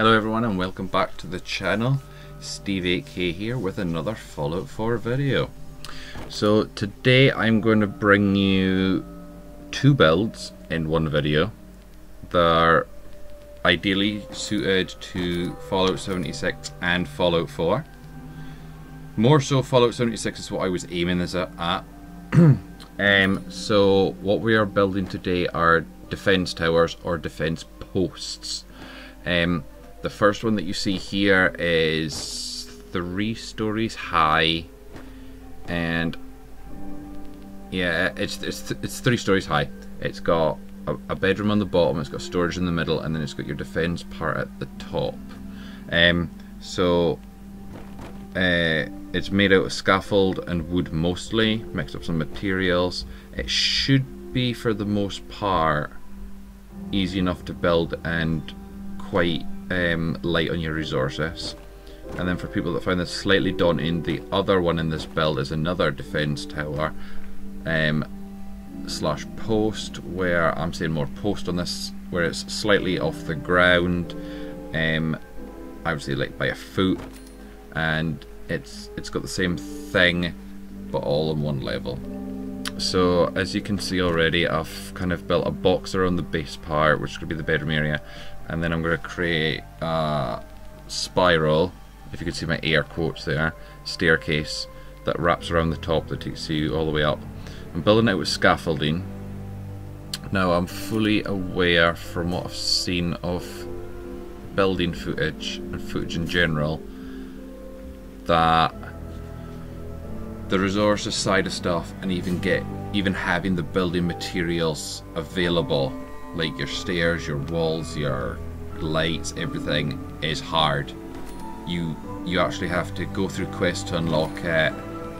Hello everyone and welcome back to the channel. Steve8k here with another Fallout 4 video. So today I'm going to bring you two builds in one video that are ideally suited to Fallout 76 and Fallout 4. More so Fallout 76 is what I was aiming this at. um, so what we are building today are defense towers or defense posts. Um, the first one that you see here is three stories high, and yeah, it's it's it's three stories high. It's got a, a, bedroom on the bottom, it's got storage in the middle, and then it's got your defense part at the top. Um, so uh, it's made out of scaffold and wood mostly, mixed up some materials. It should be, for the most part, easy enough to build and quite um, light on your resources. And then for people that find this slightly daunting, the other one in this build is another defense tower um, slash post, where I'm saying more post on this, where it's slightly off the ground. Um, I would say like by a foot, and it's it's got the same thing, but all on one level. So as you can see already, I've kind of built a box around the base part, which could be the bedroom area, and then I'm going to create a spiral, if you can see my air quotes there, staircase that wraps around the top that takes you all the way up. I'm building it with scaffolding. Now I'm fully aware from what I've seen of building footage and footage in general that the resources side of stuff and even get even having the building materials available like your stairs, your walls, your lights, everything is hard. You you actually have to go through quests to unlock it.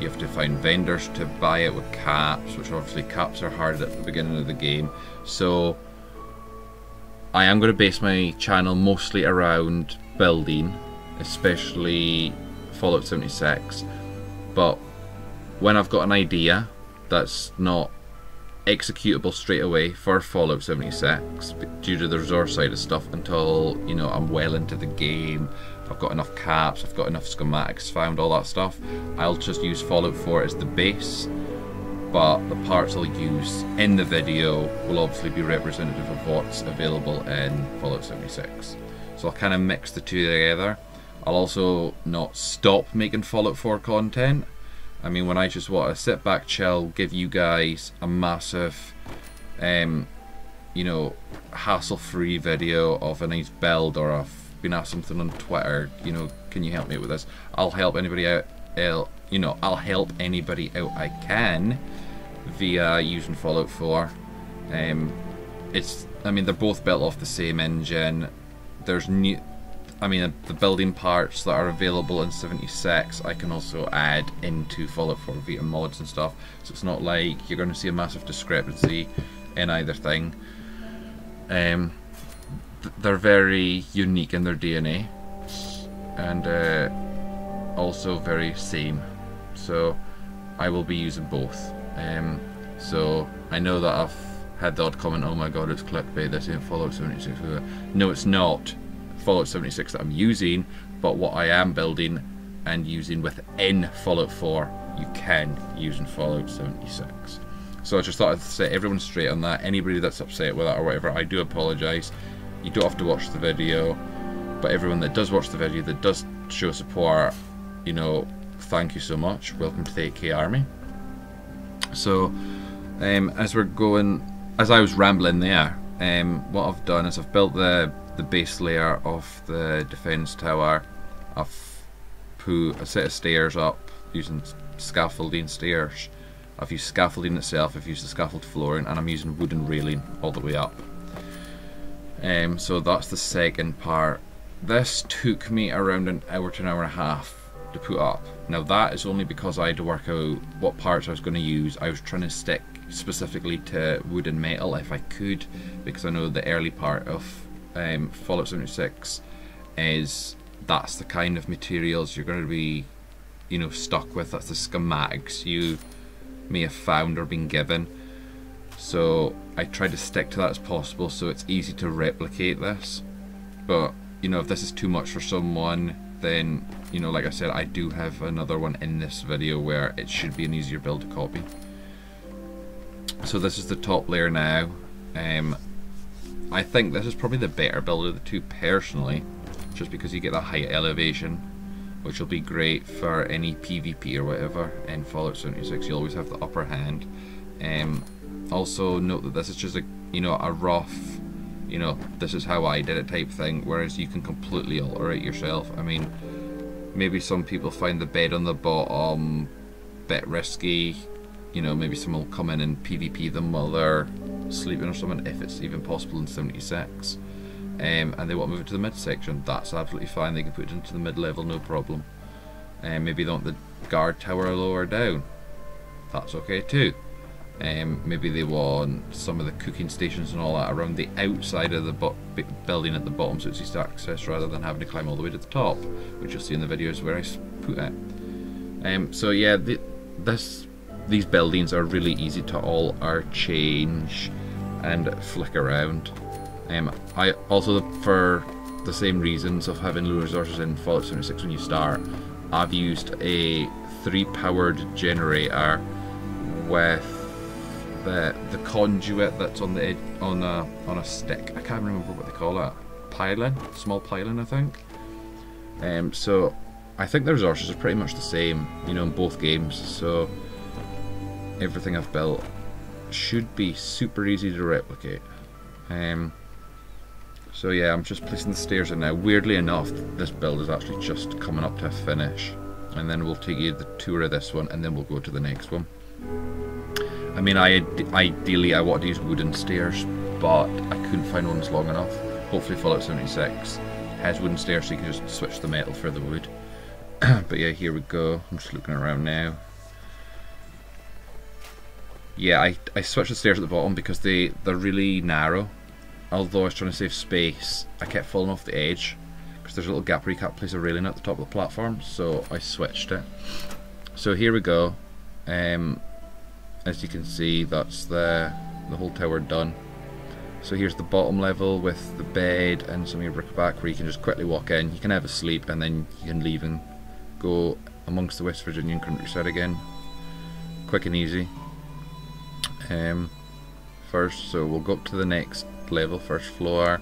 You have to find vendors to buy it with caps, which obviously caps are hard at the beginning of the game. So I am going to base my channel mostly around building, especially Fallout 76. But when I've got an idea that's not executable straight away for Fallout 76 due to the resource side of stuff until you know I'm well into the game. I've got enough caps I've got enough schematics found all that stuff I'll just use Fallout 4 as the base but the parts I'll use in the video will obviously be representative of what's available in Fallout 76 so I'll kind of mix the two together. I'll also not stop making Fallout 4 content I mean, when I just want to sit back, chill, give you guys a massive, um, you know, hassle-free video of a nice build, or I've been asked something on Twitter, you know, can you help me with this? I'll help anybody out. I'll, you know, I'll help anybody out I can via using Fallout 4. Um, it's, I mean, they're both built off the same engine. There's new I mean, the building parts that are available in 76, I can also add into Fallout 4 via mods and stuff. So it's not like you're going to see a massive discrepancy in either thing. Um, they're very unique in their DNA, and uh, also very same. So I will be using both. Um, so I know that I've had the odd comment, oh my god, it's clickbait, this ain't Fallout 76. No, it's not. Fallout 76 that I'm using, but what I am building and using within Fallout 4, you can use in Fallout 76. So I just thought I'd set everyone straight on that. Anybody that's upset with that or whatever, I do apologise. You don't have to watch the video, but everyone that does watch the video, that does show support, you know, thank you so much. Welcome to the 8K Army. So, um, as we're going, as I was rambling there, um, what I've done is I've built the the base layer of the defense tower. I've put a set of stairs up using scaffolding stairs. I've used scaffolding itself, I've used the scaffold flooring, and I'm using wooden railing all the way up. Um, so that's the second part. This took me around an hour to an hour and a half to put up. Now that is only because I had to work out what parts I was going to use. I was trying to stick specifically to wood and metal if I could, because I know the early part of um, Fallout 76 is that's the kind of materials you're going to be, you know, stuck with. That's the schematics you may have found or been given. So I tried to stick to that as possible so it's easy to replicate this. But you know, if this is too much for someone, then, you know, like I said, I do have another one in this video where it should be an easier build to copy. So this is the top layer now. Um, I think this is probably the better build of the two personally, just because you get a high elevation, which will be great for any PvP or whatever in Fallout 76. You always have the upper hand. Um, also note that this is just a you know a rough you know this is how I did it type thing whereas you can completely alter it yourself I mean maybe some people find the bed on the bottom bit risky you know maybe someone will come in and PvP them while they're sleeping or something if it's even possible in 76 um, and they want to move it to the midsection that's absolutely fine. They can put it into the mid level no problem. And um, maybe they want the guard tower lower down. That's okay too. Um, maybe they want some of the cooking stations and all that around the outside of the building at the bottom so it's easy access rather than having to climb all the way to the top, which you'll see in the videos where I put it. Um, so yeah, the, this these buildings are really easy to all alter, change, and flick around. Um, I also for the same reasons of having low resources in Fallout 76 when you start, I've used a three powered generator with the the conduit that's on the on a on a stick. I can't remember what they call it. Pylon, small pylon, I think. Um, so I think the resources are pretty much the same, you know, in both games. So everything I've built should be super easy to replicate. Um, so yeah, I'm just placing the stairs in now. Weirdly enough, this build is actually just coming up to a finish. And then we'll take you the tour of this one and then we'll go to the next one. I mean, I ideally I wanted to use wooden stairs, but I couldn't find ones long enough. Hopefully Fallout 76 has wooden stairs so you can just switch the metal for the wood. but yeah, here we go. I'm just looking around now. Yeah, I, I switched the stairs at the bottom because they, they're really narrow. Although I was trying to save space, I kept falling off the edge because there's a little gap where you can't place a railing at the top of the platform, so I switched it. So here we go. Um, as you can see that's the, the whole tower done so here's the bottom level with the bed and some of your brickbat where you can just quickly walk in you can have a sleep and then you can leave and go amongst the West Virginian countryside again quick and easy first so we'll go up to the next level first floor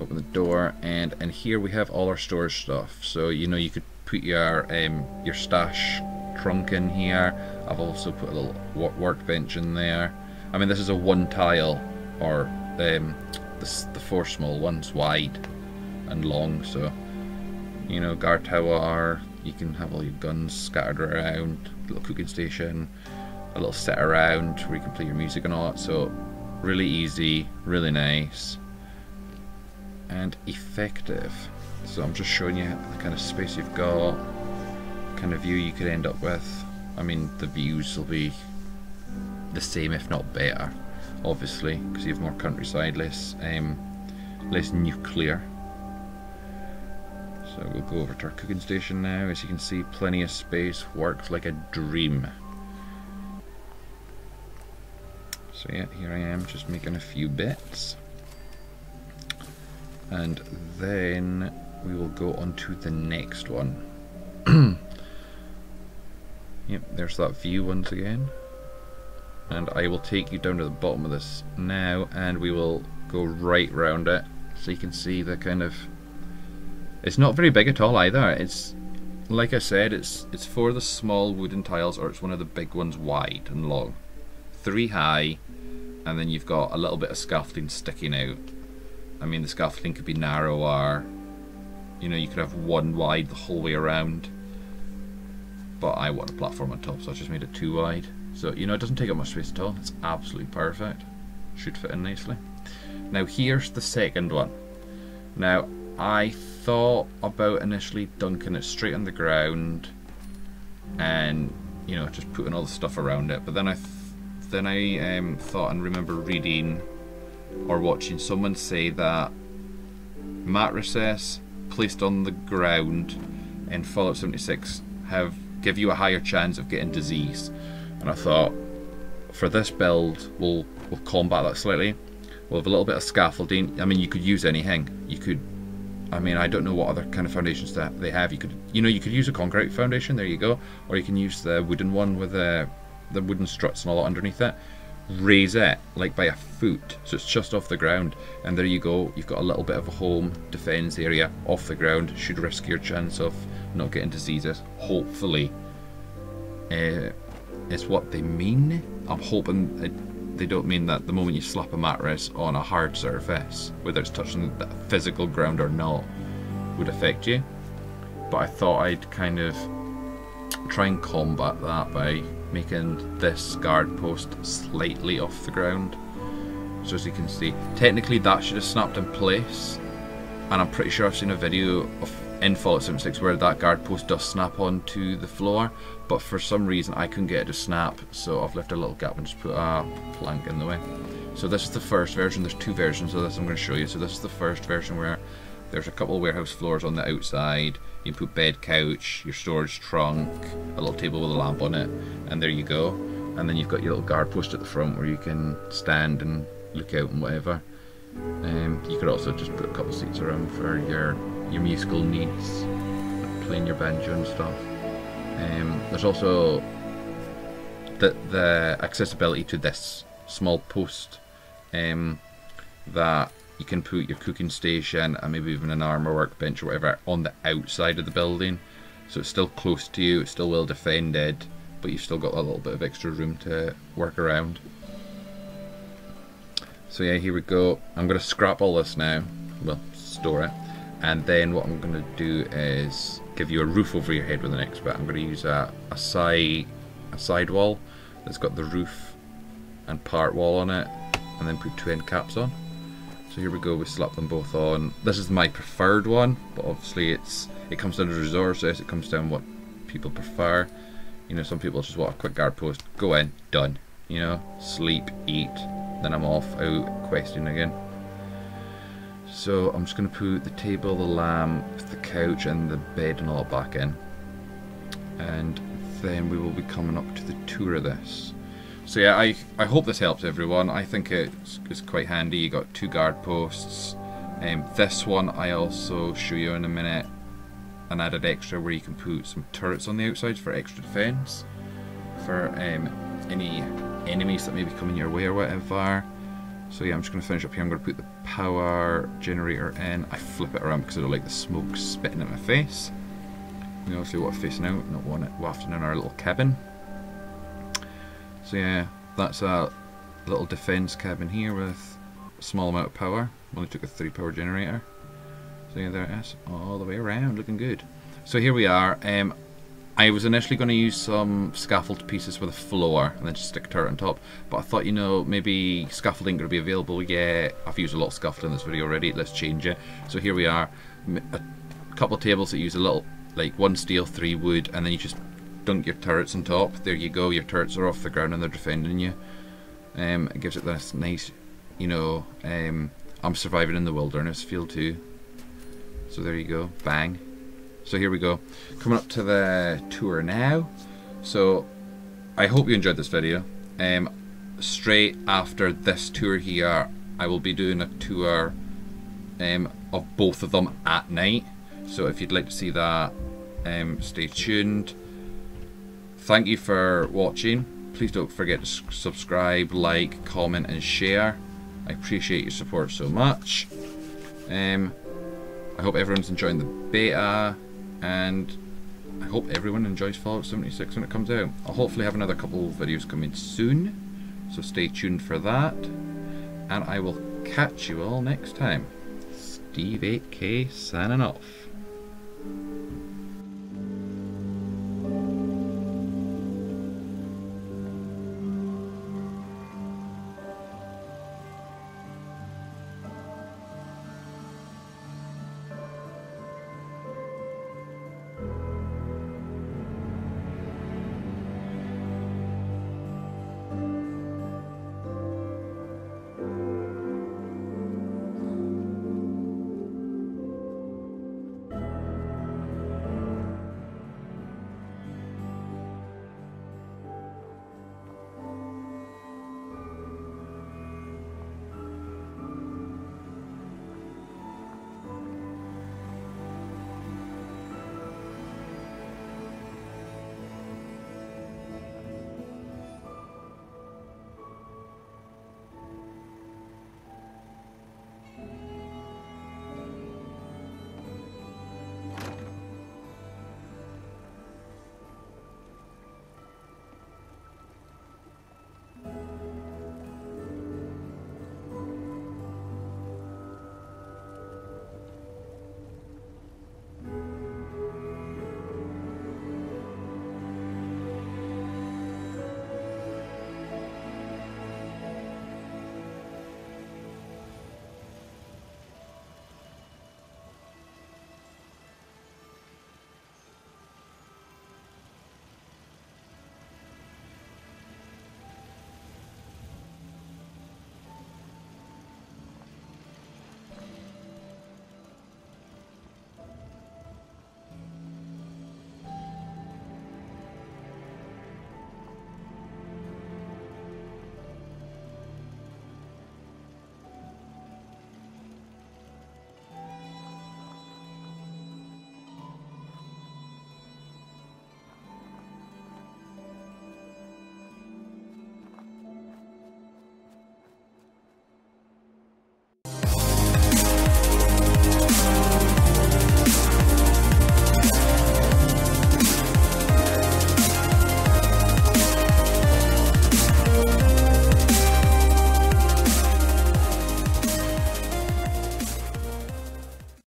open the door and and here we have all our storage stuff so you know you could put your um, your stash trunk in here. I've also put a little workbench in there. I mean, this is a one tile, or um, the, the four small ones wide and long, so you know, guard tower. You can have all your guns scattered around. Little cooking station, a little set around where you can play your music and all that. So really easy, really nice, and effective. So I'm just showing you the kind of space you've got kind of view you could end up with. I mean, the views will be the same, if not better, obviously, because you have more countryside, less, um, less nuclear. So we'll go over to our cooking station now. As you can see, plenty of space, works like a dream. So yeah, here I am, just making a few bits. And then we will go on to the next one. Yep, there's that view once again. And I will take you down to the bottom of this now and we will go right round it so you can see the kind of it's not very big at all either. It's like I said, it's it's for the small wooden tiles or it's one of the big ones wide and long. Three high and then you've got a little bit of scaffolding sticking out. I mean the scaffolding could be narrower. You know, you could have one wide the whole way around. But I want a platform on top so I just made it too wide. So you know it doesn't take up much space at all. It's absolutely perfect. Should fit in nicely. Now here's the second one. Now I thought about initially dunking it straight on the ground and you know just putting all the stuff around it but then I then I um, thought and remember reading or watching someone say that mattresses placed on the ground in Fallout 76 have give you a higher chance of getting disease. And I thought, for this build, we'll we'll combat that slightly. We'll have a little bit of scaffolding. I mean, you could use anything. You could I mean, I don't know what other kind of foundations that they have. You could, you know, you could use a concrete foundation. There you go, or you can use the wooden one with the the wooden struts and all that underneath it. Raise it like by a foot, so it's just off the ground, and there you go. You've got a little bit of a home defense area off the ground. Should risk your chance of not getting diseases. Hopefully, uh, what they mean. I'm hoping. It, they don't mean that the moment you slap a mattress on a hard surface, whether it's touching the physical ground or not, would affect you. But I thought I'd kind of try and combat that by making this guard post slightly off the ground. So as you can see, technically that should have snapped in place. And I'm pretty sure I've seen a video of in Fallout 76 where that guard post does snap onto the floor, but for some reason I couldn't get it to snap, so I've left a little gap and just put a plank in the way. So this is the first version, there's two versions of this I'm going to show you. So this is the first version where there's a couple of warehouse floors on the outside, you can put bed, couch, your storage trunk, a little table with a lamp on it, and there you go. And then you've got your little guard post at the front where you can stand and look out and whatever. Um, you could also just put a couple seats around for your your musical needs, playing your banjo and stuff. Um, there's also the the accessibility to this small post um, that you can put your cooking station and maybe even an armor workbench or whatever on the outside of the building. So it's still close to you, it's still well defended, but you've still got a little bit of extra room to work around. So yeah, here we go. I'm going to scrap all this now. Well, store it. And then what I'm going to do is give you a roof over your head with next bit. I'm going to use a, a side a side wall that's got the roof and part wall on it, and then put two end caps on. So here we go. We slap them both on. This is my preferred one, but obviously it's it comes down to resources. It comes down what people prefer. You know, some people just want a quick guard post. Go in, done. You know, sleep, eat, then I'm off out questing again. So I'm just going to put the table, the lamp, the couch and the bed and all back in. And then we will be coming up to the tour of this. So yeah, I, I hope this helps everyone. I think it's, it's quite handy. You got two guard posts. Um, this one I also show you in a minute. An added extra where you can put some turrets on the outside for extra defense. For um, any enemies that may be coming your way or whatever. So yeah, I'm just going to finish up here. I'm going to put the power generator in. I flip it around because I don't like the smoke spitting in my face. We obviously want it facing out, not want it wafting in our little cabin. So yeah, that's a little defense cabin here with a small amount of power. Only took a 3 power generator. So yeah, there it is. All the way around, looking good. So here we are. Um, I was initially going to use some scaffold pieces with a floor and then just stick a turret on top, but I thought, you know, maybe scaffolding to be available yet. I've used a lot of scaffolding in this video already, let's change it. So here we are, a couple of tables that use a little, like one steel, three wood, and then you just dunk your turrets on top. There you go, your turrets are off the ground and they're defending you. Um, it gives it this nice, you know, um, I'm surviving in the wilderness feel too. So there you go, bang. So here we go. Coming up to the tour now. So I hope you enjoyed this video. Um, straight after this tour here, I will be doing a tour um, of both of them at night. So if you'd like to see that, um, stay tuned. Thank you for watching. Please don't forget to subscribe, like, comment and share. I appreciate your support so much. Um, I hope everyone's enjoying the beta and I hope everyone enjoys Fallout 76 when it comes out. I'll hopefully have another couple of videos coming soon, so stay tuned for that. And I will catch you all next time. Steve 8K signing off.